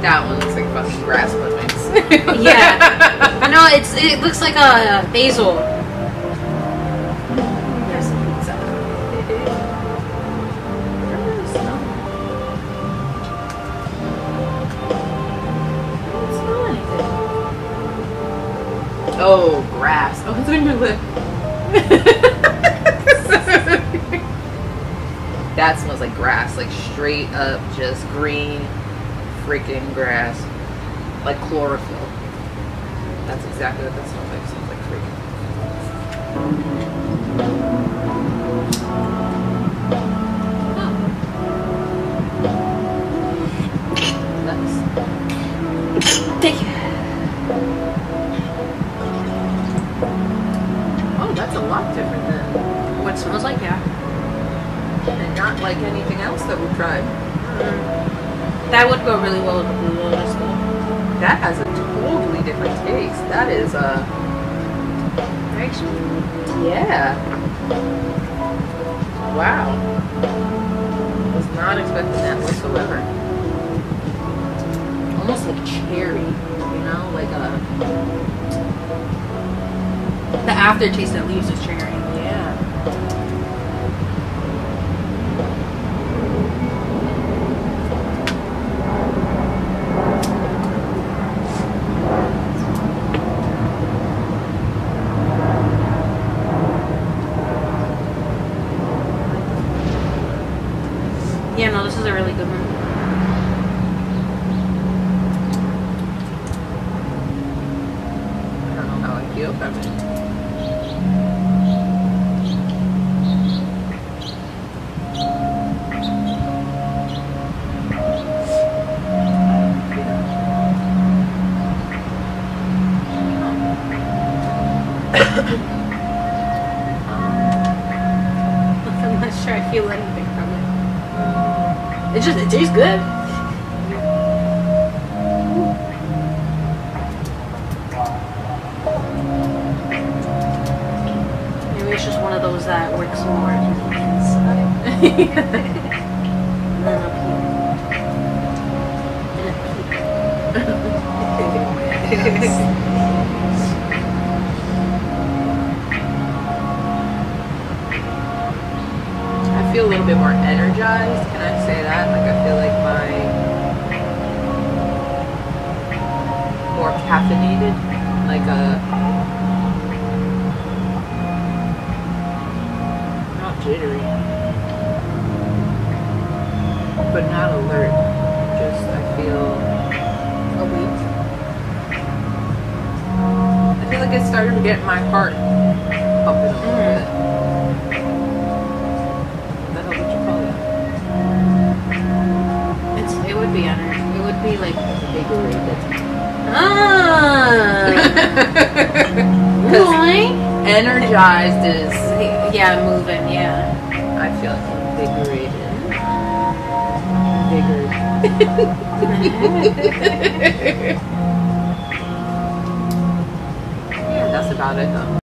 That one looks like fucking grass clippings. Yeah. no, it's it looks like a basil. There's some pizza. Where is the smell? I don't smell anything. Oh, grass. Oh, it's on your lip. that smells like grass, like straight up just green freaking grass. Like chlorophyll. That's exactly what that smells like. It smells like freaking Nice. Thank you. Oh, that's a lot different than, What smells like? Yeah. and not like anything else that we've tried. Mm-hmm. That would go really well with the blue lotus though. That has a totally different taste. That is uh, Very yeah. Wow. Was not expecting that whatsoever. Almost like cherry, you know, like a The aftertaste that leaves is cherry. yeah. Yeah, no, this is a really good one. I don't know how I feel about it. I'm not sure I feel anything it. Just it tastes good. Maybe it's just one of those that works more inside. I a little bit more energized. Can I say that? Like I feel like my more caffeinated, like a not jittery, but not alert. Just I feel awake. I feel like it's starting to get my heart pumping a little Mhm. bit. Invigorated. ah. Boy. energized is, Yeah, moving. Yeah. I feel invigorated. Invigorated. yeah, that's about it though.